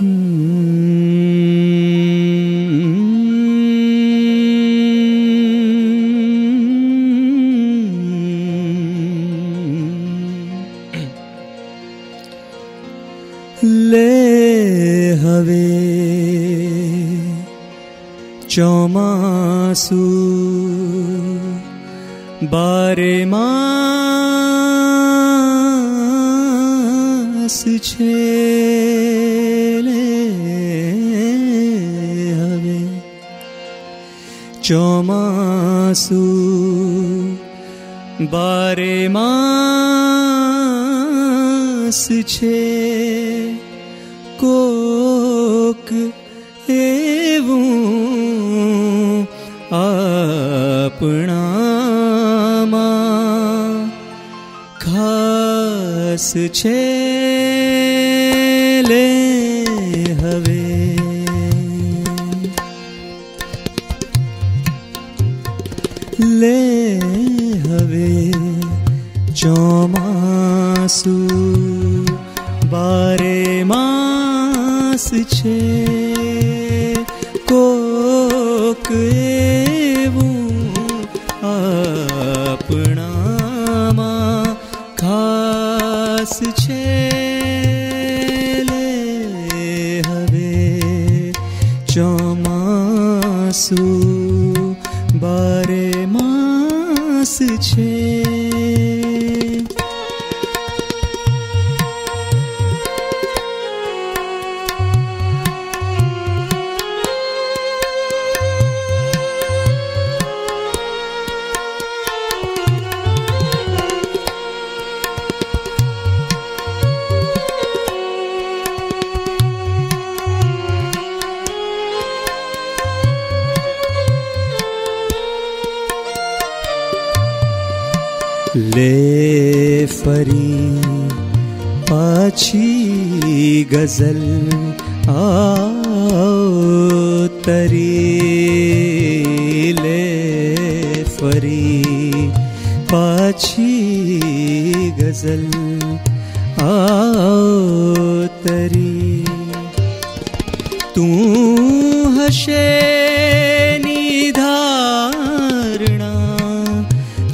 ले हवे चौमासु बारे मास छे। ચોમાસુ બારે માસ છે કોક એવું આપણામાં ખાસ છે હવે ચોમાસુ બારે માસ છે કોક એવું આપણામાં ખાસ છે લે હવે ચોમાસુ 情 ले फरी पाछी गजल आओ तरी ले फरी पाछी गजल आओ तरी तू हशे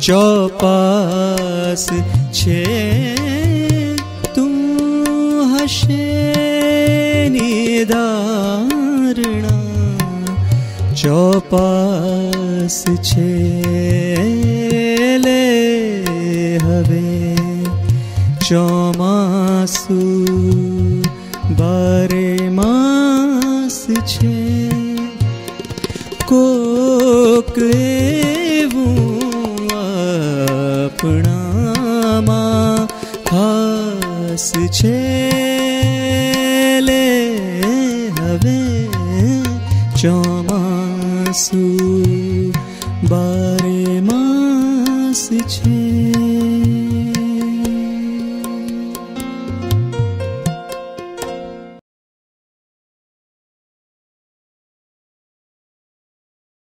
चौपास छे तुम हशे निदारणा चौपास छे ले हवे। चौमासु बरे मास छे कोकले આપણામાં ખાસ છે લે હવે ચોમાસુ બારે માસ છે